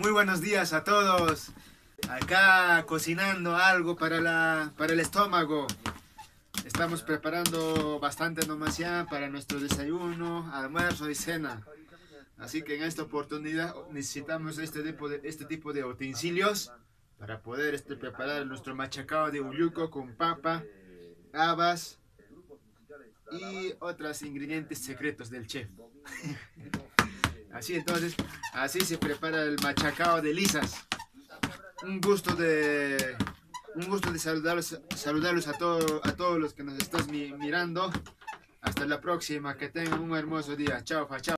Muy buenos días a todos. Acá cocinando algo para, la, para el estómago. Estamos preparando bastante nomás ya para nuestro desayuno, almuerzo y cena. Así que en esta oportunidad necesitamos este tipo de, este tipo de utensilios para poder este, preparar nuestro machacado de uyuco con papa, habas y otros ingredientes secretos del chef. Así entonces, así se prepara el machacado de lisas. Un gusto de un gusto de saludarlos, saludarlos a, todo, a todos los que nos están mirando. Hasta la próxima, que tengan un hermoso día. Chao, chao.